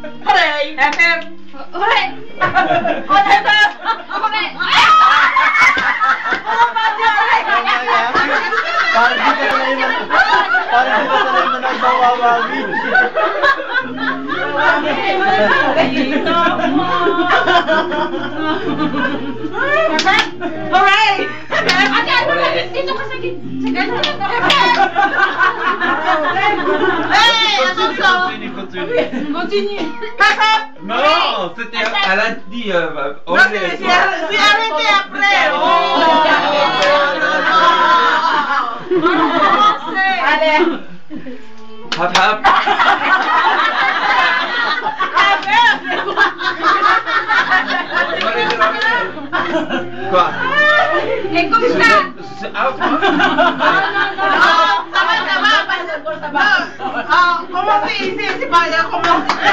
Hooray! Hep! Hooray! Hep hep hep! Hooray! Parang di ka sanay man. Parang di ka sanay man ang bawawawi. Continue, continue. Continue! Non, c'était. Elle a dit. Euh, Non, c'est c'est c'est arrêté après! Oh! Allez! Hop, hop. Quoi Eh, out, Ah, va, ça va, ça va. Ah, c'est ici, c'est pas bien, comment c'est ça?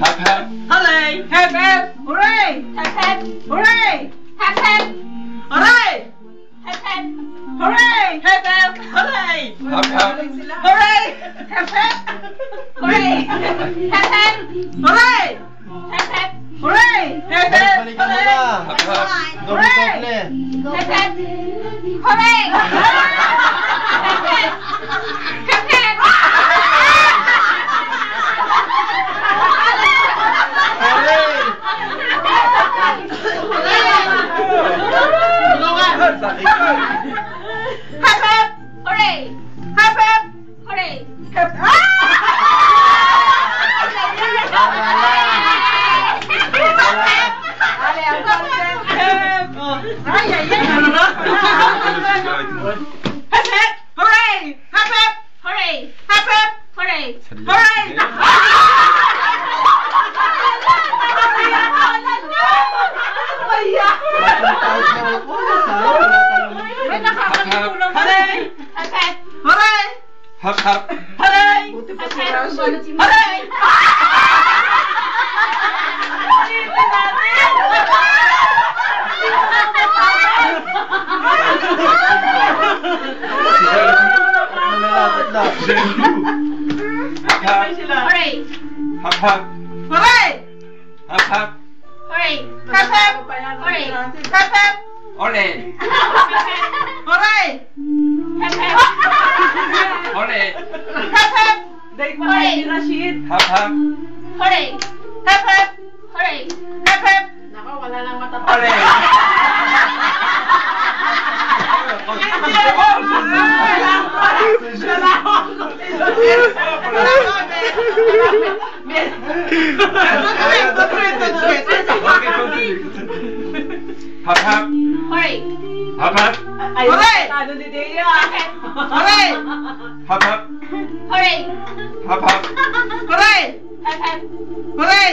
Hop, hop. Hooray! Hep hep! Hooray! Hep hep. Hooray! Hep hep. Hooray! Hep hep. Hooray! Hep hep! Hooray! Hop, hop. Hooray! Hep hep! Hooray! Hooray! Hooray! Hooray! Hooray! Hep si. Rashi. Hooray! Ulitin natin! Hooray! Hop, hop. Hooray! Hop, hop. Hooray! Hep hep! Hooray! Hep, hep! Hooray! Hep, hep! Nako, wala nang matatapos. Hooray! Hap hap. Hooray. Hap hap. Hooray. Ano di dia? Hooray. Hap hap. Hooray. Hap hap. Hooray. เฮ้ย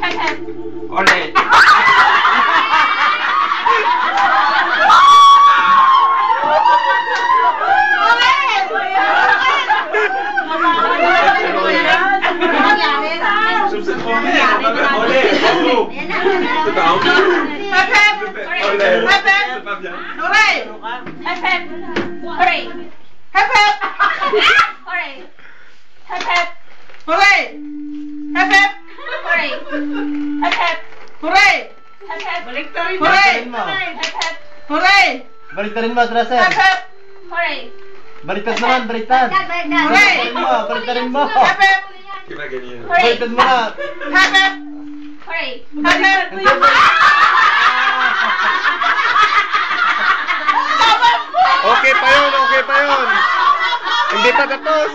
โอเคเฮ้ย Hooray! Hep hep. Hooray! Hep hep. Hooray! Baliktarin mo. Hep hep. Hooray! Baliktarin mo, Russell. Hep hep! Hooray! Baliktad naman, baliktad. Baliktarin mo, baliktarin mo. Hep hep! Qui va gagner Hooray! Baliktad mo na. Hep hep! Hooray! Okay pa yun, okay pa yun. Hindi pa tapos.